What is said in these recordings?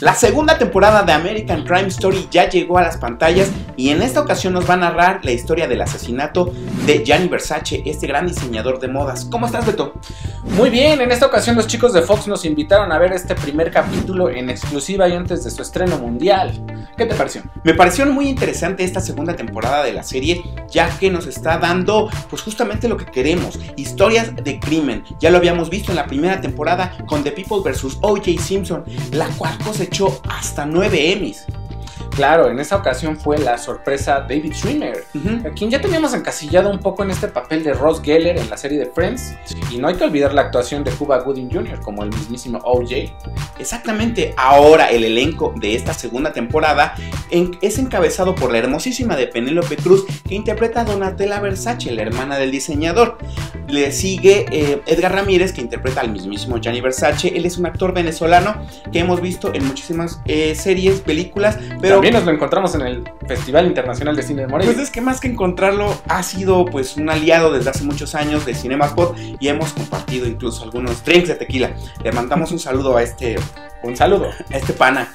La segunda temporada de American Crime Story ya llegó a las pantallas y en esta ocasión nos va a narrar la historia del asesinato de Gianni Versace, este gran diseñador de modas. ¿Cómo estás, Beto? Muy bien, en esta ocasión los chicos de Fox nos invitaron a ver este primer capítulo en exclusiva y antes de su estreno mundial. ¿Qué te pareció? Me pareció muy interesante esta segunda temporada de la serie, ya que nos está dando pues justamente lo que queremos, historias de crimen. Ya lo habíamos visto en la primera temporada con The People vs. O.J. Simpson, la cual cosechó hasta 9 Emmys. Claro, en esa ocasión fue la sorpresa David Schwimmer, a quien ya teníamos encasillado un poco en este papel de Ross Geller en la serie de Friends. Y no hay que olvidar la actuación de Cuba Gooding Jr. como el mismísimo OJ. Exactamente, ahora el elenco de esta segunda temporada es encabezado por la hermosísima de Penélope Cruz, que interpreta a Donatella Versace, la hermana del diseñador. Le sigue eh, Edgar Ramírez, que interpreta al mismísimo Gianni Versace. Él es un actor venezolano que hemos visto en muchísimas eh, series, películas, pero también nos lo encontramos en el Festival Internacional de Cine de Morelia. Pues es que más que encontrarlo, ha sido pues un aliado desde hace muchos años de Cinema Spot y hemos compartido incluso algunos drinks de tequila. Le mandamos un saludo a este, un saludo a este pana.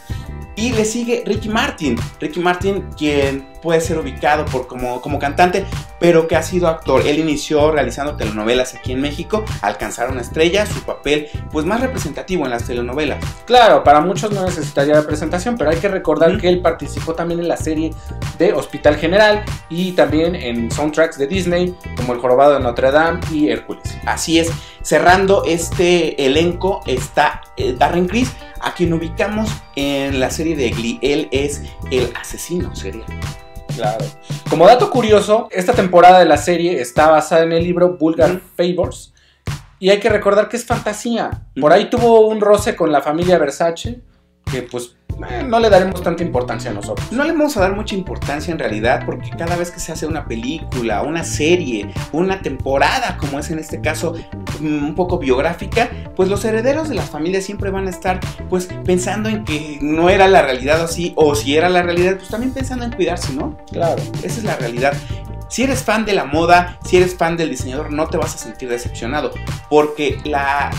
Y le sigue Ricky Martin. Ricky Martin, quien puede ser ubicado por como, como cantante, pero que ha sido actor. Él inició realizando telenovelas aquí en México, alcanzar una estrella, su papel pues más representativo en las telenovelas. Claro, para muchos no necesitaría representación, pero hay que recordar que él participó también en la serie de Hospital General y también en soundtracks de Disney, como El Jorobado de Notre Dame y Hércules. Así es, cerrando este elenco está eh, Darren Criss, a quien ubicamos en la serie de Glee. Él es el asesino serial. Claro. Como dato curioso, esta temporada de la serie está basada en el libro Vulgar Favors. Y hay que recordar que es fantasía. Por ahí tuvo un roce con la familia Versace, que pues eh, no le daremos tanta importancia a nosotros. No le vamos a dar mucha importancia en realidad porque cada vez que se hace una película, una serie, una temporada, como es en este caso mm, un poco biográfica, pues los herederos de las familias siempre van a estar pues pensando en que no era la realidad así o si era la realidad, pues también pensando en cuidarse, ¿no? Claro. Esa es la realidad. Si eres fan de la moda, si eres fan del diseñador, no te vas a sentir decepcionado, porque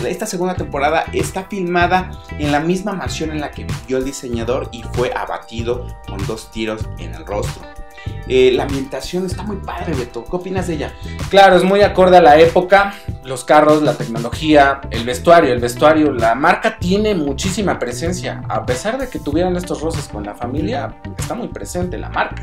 esta segunda temporada está filmada en la misma mansión en la que vivió el diseñador y fue abatido con dos tiros en el rostro. Eh, la ambientación está muy padre, Beto. ¿Qué opinas de ella? Claro, es muy acorde a la época, los carros, la tecnología, el vestuario. El vestuario, la marca tiene muchísima presencia. A pesar de que tuvieran estos roces con la familia, está muy presente la marca.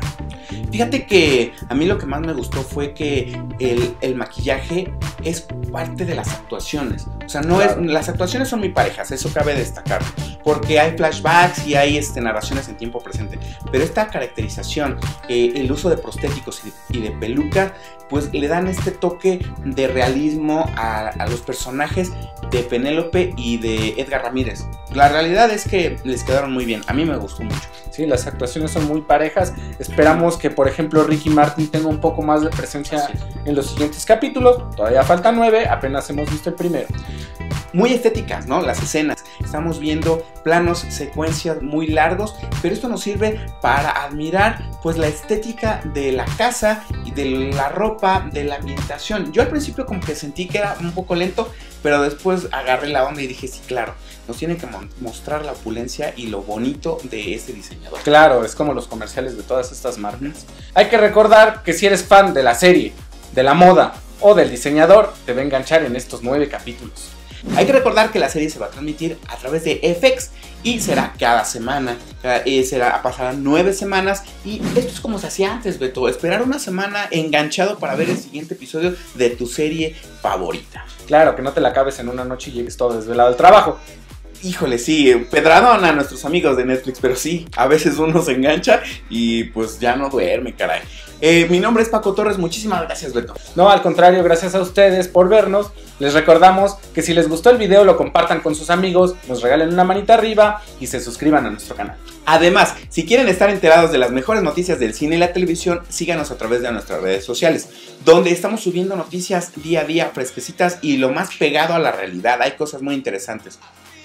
Fíjate que a mí lo que más me gustó fue que el, maquillaje es parte de las actuaciones. O sea, no es, las actuaciones son muy parejas, eso cabe destacar. Porque hay flashbacks y hay este, narraciones en tiempo presente. Pero esta caracterización, eh, el uso de prostéticos y de, peluca, pues le dan este toque de realismo a, a los personajes de Penélope y de Edgar Ramírez. La realidad es que les quedaron muy bien, a mí me gustó mucho. Sí, las actuaciones son muy parejas. Esperamos que, por ejemplo, Ricky Martin tenga un poco más de presencia en los siguientes capítulos. Todavía faltan nueve, apenas hemos visto el primero muy estéticas, ¿no? Las escenas. Estamos viendo planos, secuencias muy largos, pero esto nos sirve para admirar pues la estética de la casa de la ropa, de la ambientación. Yo al principio como que sentí que era un poco lento, pero después agarré la onda y dije, sí, claro, nos tiene que mostrar la opulencia y lo bonito de este diseñador. Claro, es como los comerciales de todas estas marcas. Hay que recordar que si eres fan de la serie, de la moda o del diseñador, te va a enganchar en estos nueve capítulos. Hay que recordar que la serie se va a transmitir a través de FX y será cada semana, eh, será pasarán nueve semamas y esto es como se hacía antes, Beto, esperar una semana enganchado para ver el siguiente episodio de tu serie favorita. Claro, que no te la acabes en una noche y llegues todo desvelado al trabajo. Híjole, sí, pedradón a nuestros amigos de Netflix, pero sí, a veces uno se engancha y pues ya no duerme, caray. Eh, mi nombre es Paco Torres, muchísimas gracias Beto. No, al contrario, gracias a ustedes por vernos. Les recordamos que si les gustó el video lo compartan con sus amigos, nos regalen una manita arriba y se suscriban a nuestro canal. Además, si quieren estar enterados de las mejores noticias del cine y la televisión, síganos a través de nuestras redes sociales, donde estamos subiendo noticias día a día fresquecitas y lo más pegado a la realidad. Hay cosas muy interesantes.